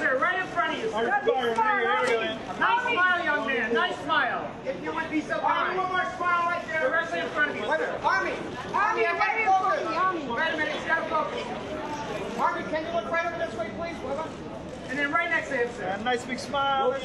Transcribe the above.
sir. Right in front of you, sir. Nice smile, young man. Nice smile. If you would be so kind. one more smile right there. Directly in front of you. Wait a minute. Armie. Armie, I got focus. Wait a minute. He's got to focus. Armie, can you look right over this way, please? Wait. And then right next to him, sir. Nice big smile. Hey,